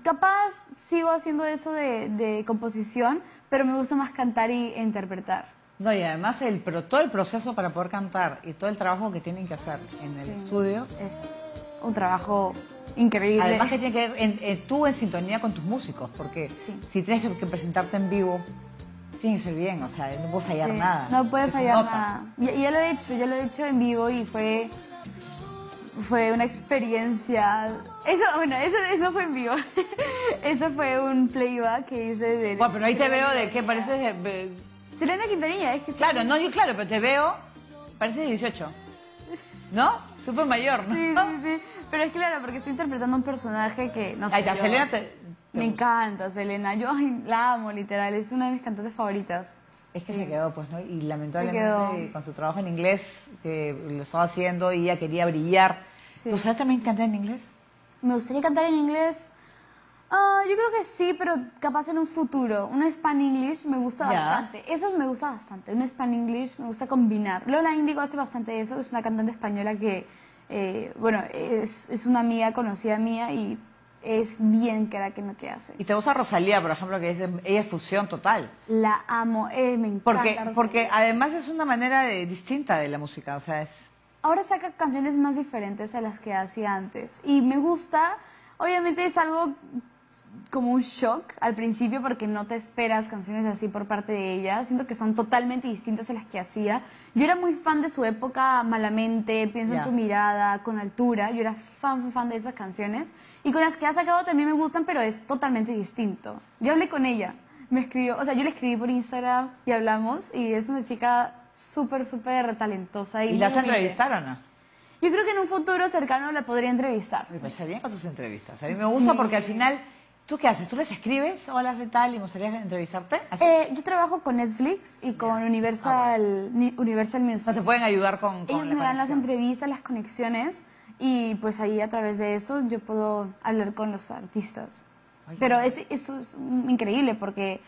capaz sigo haciendo eso de, de composición, pero me gusta más cantar y interpretar. No, y además el, pero todo el proceso para poder cantar y todo el trabajo que tienen que hacer en el Sí. estudio. Es un trabajo increíble. Además que tiene que ver en- en- tú en sintonía con tus músicos, porque Sí. si tienes que presentarte en vivo, tiene que ser bien, o sea, no puede fallar Sí, nada. No puede fallar nada. Ya, ya lo he hecho, ya lo he hecho en vivo y fue fue una experiencia. Eso, bueno, eso, eso fue en vivo. eso fue un playback que hice de. Bueno, pero ahí te veo de que pareces de- Selena Quintanilla, es que sí. Claro, no, yo claro, pero te veo, pareces de 18. ¿No? Súper mayor, ¿no? Sí, sí, sí. Pero es claro, porque estoy interpretando un personaje que no sé. Ahí está, Selena te Me encanta Selena. Yo ay, la amo, literal. Es una de mis cantantes favoritas. Es que se quedó, pues, ¿no? Y lamentablemente con su trabajo en inglés, que lo estaba haciendo y ella quería brillar. Sí. ¿Tú sabes también cantar en inglés? Me gustaría cantar en inglés. Ah, yo creo que sí, pero capaz en un futuro. Un Span English me gusta bastante. Eso me gusta bastante. Un Span English me gusta combinar. Lola Índigo hace bastante eso. Es una cantante española que, eh, bueno, es, es una amiga conocida mía y es bien que la que no que hace. Y te gusta Rosalía, por ejemplo, que es, ella es fusión total. La amo, eh, me encanta. Porque, Rosalía. porque además es una manera de- distinta de la música, o sea, es... Ahora saca canciones más diferentes a las que hacía antes. Y me gusta, obviamente es algo como un shock al principio porque no te esperas canciones así por parte de ella. Siento que son totalmente distintas a las que hacía. Yo era muy fan de su época Malamente, Pienso Ya. en tu mirada, Con altura. Yo era fan, fan, de esas canciones. Y con las que ha sacado también me gustan, pero es totalmente distinto. Yo hablé con ella. Me escribió, o sea, yo le escribí por Instagram y hablamos. Y es una chica súper, súper talentosa. Y, ¿Y muy la has humilde. entrevistado o no? Yo creo que en un futuro cercano la podría entrevistar. Me parece bien con tus entrevistas. A mí me gusta porque al final, ¿tú qué haces? ¿Tú les escribes? Hola, ¿qué tal? ¿Y me gustaría entrevistarte? Eh, yo trabajo con Netflix y con Universal, Ni- Universal o Music. sea, te pueden ayudar con, con Ellos la me dan las entrevistas, las conexiones y pues ahí a través de eso yo puedo hablar con los artistas. Ay, Pero es, eso es increíble porque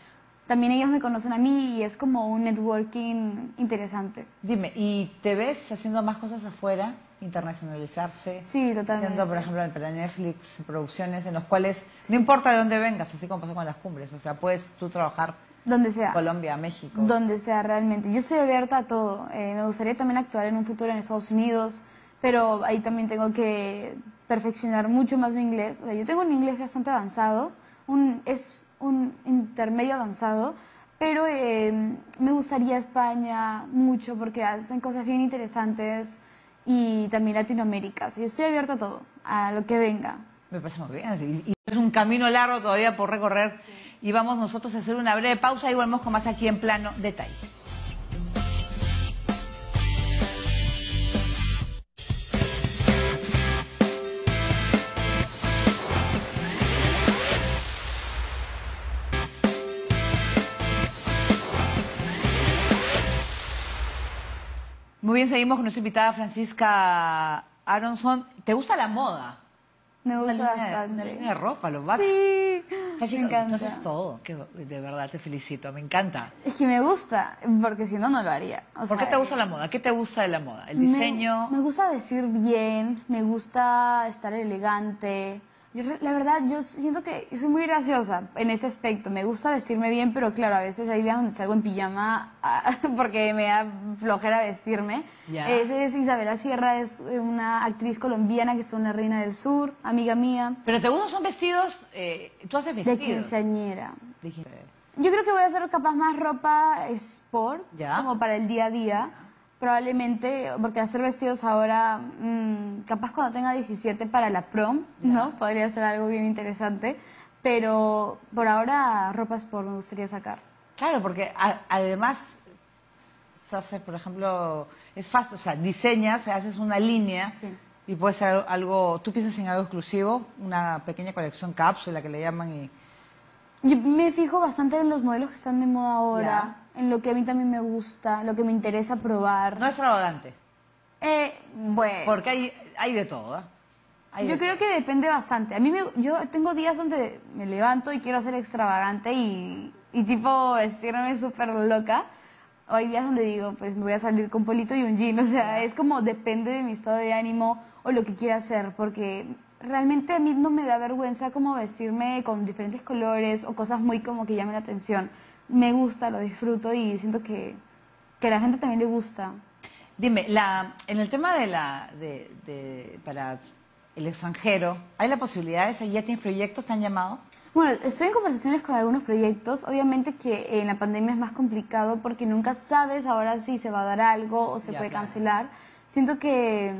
también ellos me conocen a mí y es como un networking interesante. Dime, ¿y te ves haciendo más cosas afuera? Internacionalizarse. Sí, totalmente. Haciendo, por ejemplo, para Netflix producciones en los cuales no importa de dónde vengas, así como pasó con las cumbres. O sea, puedes tú trabajar Donde sea. Colombia, México. Donde sea realmente. Yo estoy abierta a todo. Eh, me gustaría también actuar en un futuro en Estados Unidos, pero ahí también tengo que perfeccionar mucho más mi inglés. O sea, yo tengo un inglés bastante avanzado, un, es un intermedio avanzado, pero eh, me gustaría España mucho porque hacen cosas bien interesantes y también Latinoamérica. O sea, yo estoy abierta a todo, a lo que venga. Me parece muy bien. Y es un camino largo todavía por recorrer. Y vamos nosotros a hacer una breve pausa y volvemos con más aquí en plano detalle. Muy bien, seguimos con nuestra invitada Francisca Aronson. ¿Te gusta la moda? Me Una gusta línea, bastante. una línea de ropa, los backs. Sí, Esta me encanta. Haces todo. que de verdad te felicito, me encanta. Es que me gusta, porque si no, no lo haría. O ¿Por qué sea, te gusta la moda? ¿Qué te gusta de la moda? ¿El me- diseño? Me, gusta vestir bien, me gusta estar elegante. Yo, la verdad, yo siento que soy muy graciosa en ese aspecto. Me gusta vestirme bien, pero claro, a veces hay días donde salgo en pijama ah, porque me da flojera vestirme. Ya. Esa es Isabela Sierra, es una actriz colombiana que está en La Reina del Sur, amiga mía, ¿Pero te gustan son vestidos? eh, ¿Tú haces de vestidos? quinceañera. Dijiste. Yo creo que voy a hacer capaz más ropa sport, como para el día a día. Probablemente, porque hacer vestidos ahora, mm, capaz cuando tenga 17 para la prom, ¿no? Podría ser algo bien interesante. Pero por ahora, ropa sport me gustaría sacar. Claro, porque a- además se hace, por ejemplo, es fácil, o sea, diseñas, haces una línea Sí. y puede ser algo, tú piensas en algo exclusivo, una pequeña colección cápsula que le llaman y... Yo me fijo bastante en los modelos que están de moda ahora, en lo que a mí también me gusta, lo que me interesa probar. No es extravagante, Eh, bueno. porque hay, hay de todo. Hay Yo de creo que depende bastante. A mí me, yo tengo días donde me levanto y quiero ser extravagante y, y tipo vestirme súper loca. O hay días donde digo, pues me voy a salir con polito y un jean. O sea, es como depende de mi estado de ánimo o lo que quiera hacer. Porque realmente a mí no me da vergüenza como vestirme con diferentes colores o cosas muy como que llamen la atención. Me gusta, lo disfruto y siento que, que a la gente también le gusta. Dime, la, en el tema de la, de, de- para el extranjero, ¿hay la posibilidad de, ya tienes proyectos, te han llamado? Bueno, estoy en conversaciones con algunos proyectos. Obviamente que en la pandemia es más complicado porque nunca sabes ahora si se va a dar algo o se Ya, puede claro. cancelar. Siento que,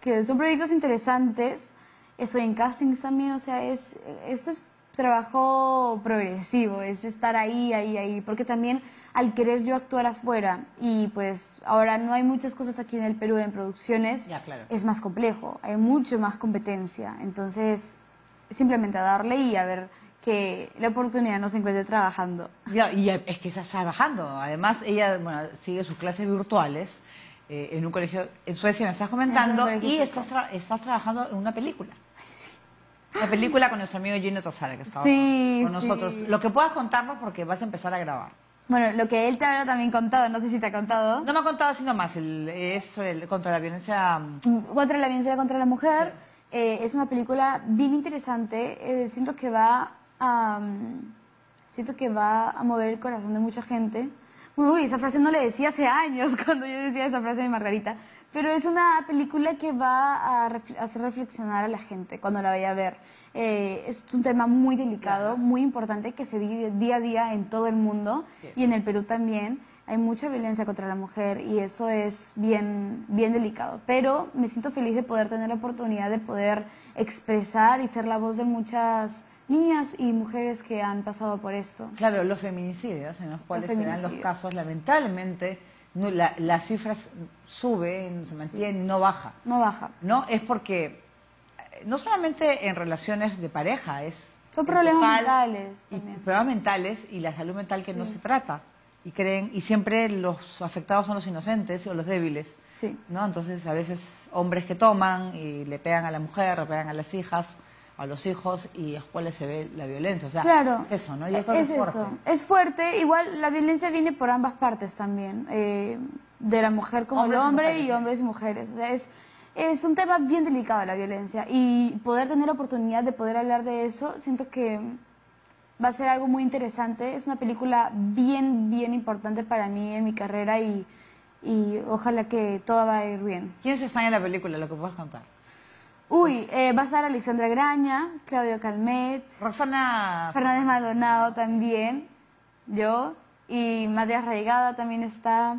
que son proyectos interesantes. Estoy en castings también, o sea, es, esto es trabajo progresivo, es estar ahí, ahí, ahí, porque también al querer yo actuar afuera y pues ahora no hay muchas cosas aquí en el Perú en producciones, Ya, claro. es más complejo, hay mucho más competencia, entonces simplemente a darle y a ver que la oportunidad no se encuentre trabajando. Ya, y es que está trabajando. Además, ella bueno, sigue sus clases virtuales eh, en un colegio en Suecia, me estás comentando, Es y estás, tra- estás trabajando en una película. Una película con nuestro amigo Gino Tosara, que está Sí, con sí. nosotros. Lo que puedas contarnos porque vas a empezar a grabar. Bueno, lo que él te habrá también contado, no sé si te ha contado, No me ha contado sino más, el, es el, contra la violencia... mm, contra la violencia contra la mujer, eh, es una película bien interesante, eh, siento que va a... mm, siento que va a mover el corazón de mucha gente. Uy, esa frase no le decía hace años cuando yo decía esa frase de Margarita, pero es una película que va a hacer reflexionar a la gente cuando la vaya a ver. Eh, es un tema muy delicado, muy importante que se vive día a día en todo el mundo Sí. y en el Perú también. Hay mucha violencia contra la mujer y eso es bien, bien delicado. Pero me siento feliz de poder tener la oportunidad de poder expresar y ser la voz de muchas niñas y mujeres que han pasado por esto. Claro, los feminicidios en los cuales se dan los casos, lamentablemente, no, la- las cifras suben, se mantienen, no baja. No baja. ¿no? Es porque eh, no solamente en relaciones de pareja, es Son problemas total, mentales y también. problemas mentales y la salud mental que no se trata. Y creen, y siempre los afectados son los inocentes o los débiles. Sí. ¿no? Entonces, a veces hombres que toman y le pegan a la mujer, le pegan a las hijas, a los hijos, y los cuales se ve la violencia. O sea, Claro. es eso, ¿no? Yo creo que es fuerte. eso. Es fuerte. Igual la violencia viene por ambas partes también. eh, de la mujer como Hombres el y hombre mujeres, y hombres y mujeres. O sea, es, es un tema bien delicado la violencia. Y poder tener la oportunidad de poder hablar de eso, siento que va a ser algo muy interesante. Es una película bien, bien importante para mí en mi carrera y, y ojalá que todo va a ir bien. ¿Quiénes están en la película? Lo que puedas contar. Uy, eh, va a estar Alexandra Graña, Claudio Calmet, Roxana Fernández Maldonado también, yo, y Matías Raigada también está.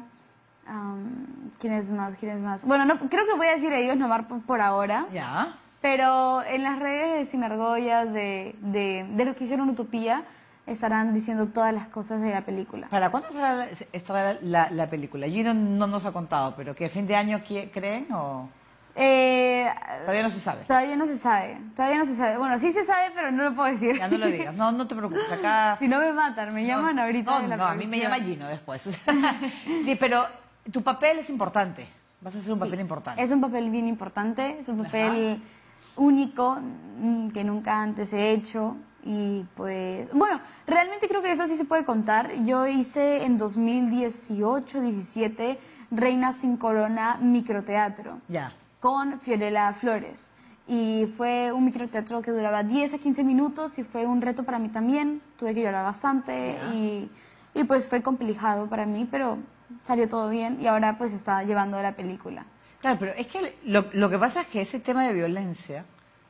Am, ¿Quién es más? ¿Quién es más? Bueno, no, creo que voy a decir ellos nomás por, por ahora, Ya. pero en las redes de Sin Argollas, de, de, de lo que hicieron Utopía, estarán diciendo todas las cosas de la película. ¿Para cuándo estará la, estará la, la película? Gino no nos ha contado, pero que fin de año creen o Eh, todavía no se sabe. todavía no se sabe, todavía no se sabe. Bueno, sí se sabe, pero no lo puedo decir. Ya no lo digas. No, no te preocupes. Acá. Si no me matan, me llaman no, ahorita No, de la no, a mí me llama Gino después. sí, pero tu papel es importante. Vas a hacer un Sí, papel importante. Es un papel bien importante, es un papel único mm, que nunca antes he hecho y pues, bueno, realmente creo que eso sí se puede contar. Yo hice en 2018, 17 Reina sin Corona microteatro Ya. Con Fiorella Flores. Y fue un microteatro que duraba 10 a 15 minutos y fue un reto para mí también. Tuve que llorar bastante Ya. y, y pues fue complicado para mí, pero salió todo bien y ahora pues está llevando la película. Claro, pero es que lo, lo que pasa es que ese tema de violencia,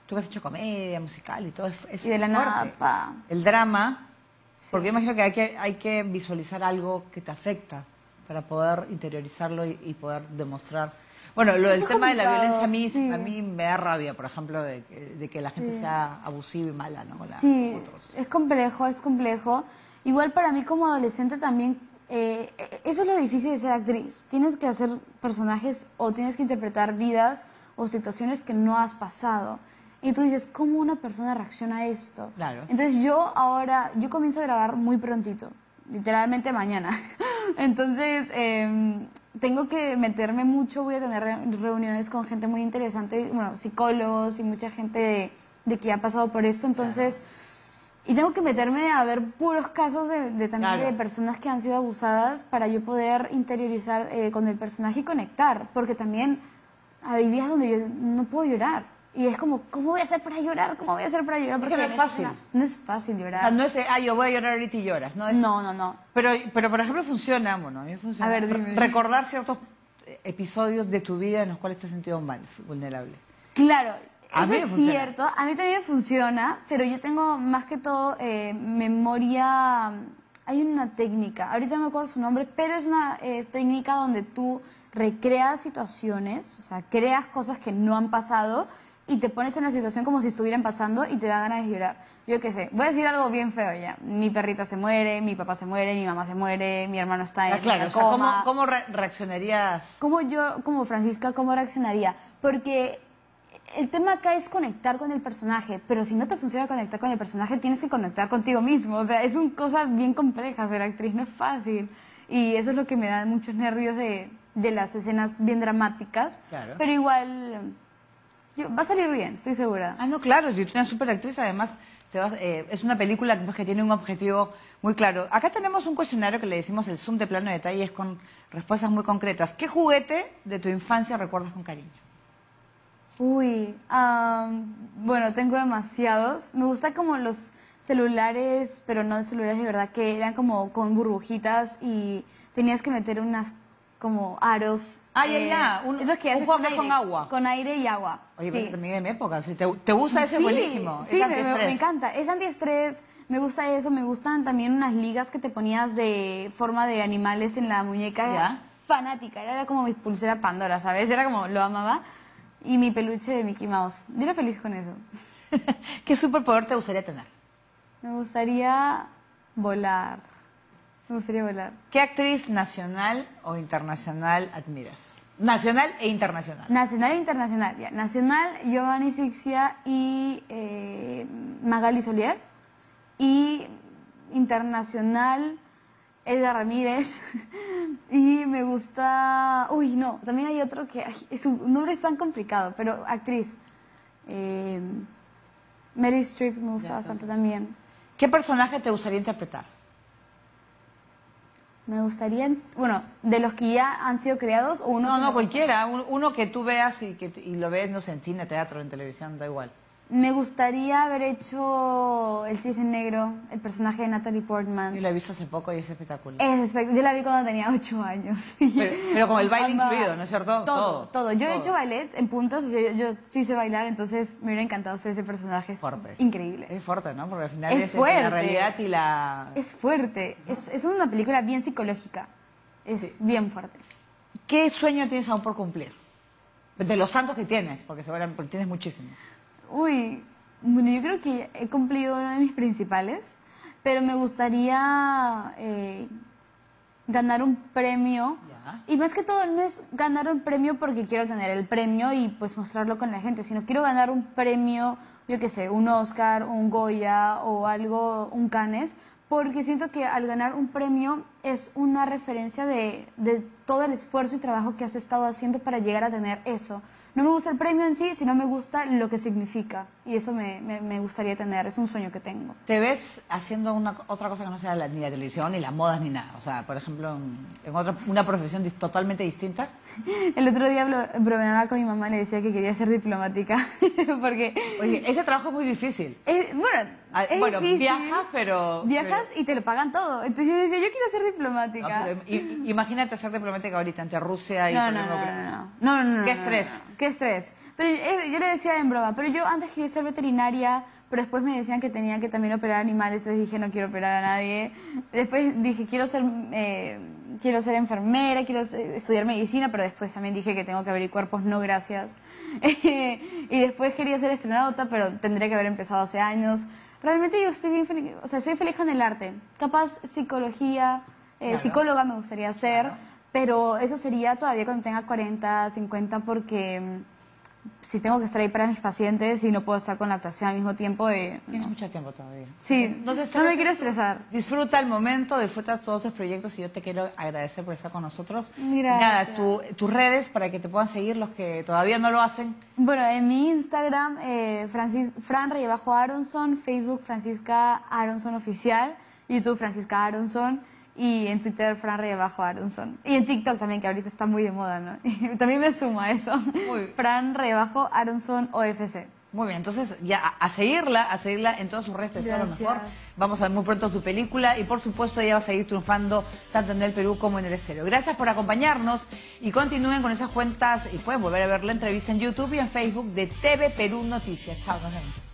tú que has hecho comedia, musical y todo, es, es Y de la fuerte. nada, pa. El drama, Sí. porque yo imagino que hay, que hay que visualizar algo que te afecta para poder interiorizarlo y, y poder demostrar. Bueno, lo del tema de la violencia a mí, sí. a mí me da rabia, por ejemplo, de, que- de que la gente sea abusiva y mala, ¿no? Con Sí, otros. es complejo, es complejo. Igual para mí como adolescente también, eh, eh, eso es lo difícil de ser actriz. Tienes que hacer personajes o tienes que interpretar vidas o situaciones que no has pasado. Y tú dices, ¿cómo una persona reacciona a esto? Claro. Entonces yo ahora, yo comienzo a grabar muy prontito, literalmente mañana. Entonces em, tengo que meterme mucho, voy a tener re- reuniones con gente muy interesante, bueno, psicólogos y mucha gente de, de que ha pasado por esto. Entonces, y tengo que meterme a ver puros casos de, de también Claro. de personas que han sido abusadas para yo poder interiorizar eh, con el personaje y conectar, porque también hay días donde yo no puedo llorar Y es como, ¿cómo voy a hacer para llorar? ¿Cómo voy a hacer para llorar? Porque no es fácil. No es fácil O llorar. sea, no es de, ah, yo voy a llorar ahorita y lloras, ¿no? Es, no, no, no. Pero, pero, por ejemplo, funciona, bueno, a mí funciona. A ver, dime. Recordar ciertos eh, episodios de tu vida en los cuales te has sentido mal, vulnerable. Claro, A eso es funciona. cierto. A mí también funciona, pero yo tengo más que todo eh, memoria. Hay una técnica, ahorita no me acuerdo su nombre, pero es una eh, técnica donde tú recreas situaciones, o sea, creas cosas que no han pasado y te pones en la situación como si estuvieran pasando y te da ganas de llorar. Yo qué sé, voy a decir algo bien feo ya. Mi perrita se muere, mi papá se muere, mi mamá se muere, mi hermano está en Ah, claro, en o sea, ¿cómo, coma. cómo re- reaccionarías? ¿Cómo yo, como Francisca, cómo reaccionaría? Porque el tema acá es conectar con el personaje, pero si no te funciona conectar con el personaje, tienes que conectar contigo mismo. O sea, es una cosa bien compleja, ser actriz no es fácil. Y eso es lo que me da muchos nervios de, de las escenas bien dramáticas. Claro. Pero igual, yo- va a salir bien, estoy segura. Ah, no, claro, si tú eres una super actriz, además te vas, eh, es una película que tiene un objetivo muy claro. Acá tenemos un cuestionario que le decimos el Zoom de plano de detalles con respuestas muy concretas. ¿Qué juguete de tu infancia recuerdas con cariño? Uy, am, bueno, tengo demasiados. Me gusta como los celulares, pero no de celulares de verdad, que eran como con burbujitas y tenías que meter unas como aros. Ah, ya, ya, un- esos que un con aire, agua. Con aire y agua. Oye, sí. pero también de mi época. Si te, te gusta ese, Sí, buenísimo. Sí, es me, me encanta. Es antiestrés. Me gusta eso. Me gustan también unas ligas que te ponías de forma de animales en la muñeca. Ya. Fanática. Era como mi pulsera Pandora, ¿sabes? Era como, lo amaba. Y mi peluche de Mickey Mouse. Yo era feliz con eso. ¿Qué superpoder te gustaría tener? Me gustaría volar. Me gustaría volar. ¿Qué actriz nacional o internacional admiras? Nacional e internacional. Nacional e internacional, ya. Nacional, Giovanni Sixia y eh, Magali Solier. Y internacional, Edgar Ramírez. y me gusta. Uy, no, también hay otro que. ay, es un nombre es tan complicado, pero actriz. Eh, Meryl Streep me gusta Ya, bastante también. ¿Qué personaje te gustaría interpretar? Me gustaría. Bueno, de los que ya han sido creados o uno. No, no, cualquiera. Un- Uno que tú veas y, que, y lo ves, no sé, en cine, teatro, en televisión, da igual. Me gustaría haber hecho El Cisne Negro, el personaje de Natalie Portman. Yo lo he visto hace poco y es espectacular. Es espect- Yo la vi cuando tenía ocho años. Pero, pero con el baile incluido, ¿no es cierto? Todo, todo. Yo he todo. hecho ballet en puntos, yo, yo sí sé bailar, entonces me hubiera encantado ser ese personaje. Es Fuerte. increíble. Es fuerte, ¿no? Porque al final Es la realidad y la... Es fuerte. Es, es una película bien psicológica. Es bien fuerte. ¿Qué sueño tienes aún por cumplir? De los santos que tienes, porque seguramente tienes muchísimo. Uy, bueno, yo creo que he cumplido uno de mis principales, pero me gustaría eh, ganar un premio. Y más que todo, no es ganar un premio porque quiero tener el premio y pues mostrarlo con la gente, sino quiero ganar un premio, yo qué sé, un Oscar, un Goya o algo, un Cannes, porque siento que al ganar un premio es una referencia de, de todo el esfuerzo y trabajo que has estado haciendo para llegar a tener eso. No me gusta el premio en sí, sino me gusta lo que significa. Y eso me, me- me gustaría tener, es un sueño que tengo. ¿Te ves haciendo una, otra cosa que no sea la- ni la televisión, ni las modas, ni nada? O sea, por ejemplo, en, en otra, una profesión dis- totalmente distinta. El otro día bromeaba con mi mamá, le decía que quería ser diplomática, porque Oye, ese trabajo es muy difícil. es, bueno, Ah, es bueno, difícil. viajas, pero... Viajas y te lo pagan todo. Entonces yo decía, yo quiero ser No, diplomática. pero i- imagínate ser diplomática ahorita ante Rusia y No, no, no, no, no, no, no, no, Qué no, estrés. no, no. Qué estrés. Pero eh, yo le decía en broma, pero yo antes quería ser veterinaria, pero después me decían que tenía que también operar animales, entonces dije, no quiero operar a nadie. Después dije, quiero ser, eh, quiero ser enfermera, quiero ser- estudiar medicina, pero después también dije que tengo que abrir cuerpos, no gracias. y después quería ser astronauta, pero tendría que haber empezado hace años. Realmente yo estoy bien feliz, o sea, soy feliz con el arte. Capaz psicología, eh, Claro. psicóloga me gustaría ser, Claro. pero eso sería todavía cuando tenga 40, 50, porque si tengo que estar ahí para mis pacientes y no puedo estar con la actuación al mismo tiempo, eh, Tienes mucho tiempo todavía. sí, No no, te me estreses. quiero estresar. Disfruta el momento, disfruta todos tus proyectos y yo te quiero agradecer por estar con nosotros. Gracias. Nada, tu- tus redes para que te puedan seguir los que todavía no lo hacen. Bueno, en mi Instagram, eh, Francis, Fran Rey bajo Aronson, Facebook Francisca Aronson Oficial, YouTube Francisca Aronson y en Twitter Fran Rebajo Aronson. Y en TikTok también, que ahorita está muy de moda, ¿no? Y también me sumo a eso. Muy- Fran Rebajo Aronson OFC. Muy bien, entonces ya a, a seguirla, a seguirla en todas sus redes, te deseo lo mejor. Vamos a ver muy pronto tu película y por supuesto ella va a seguir triunfando tanto en el Perú como en el exterior. Gracias por acompañarnos y continúen con esas cuentas y pueden volver a ver la entrevista en YouTube y en Facebook de TV Perú Noticias. Chao, nos vemos.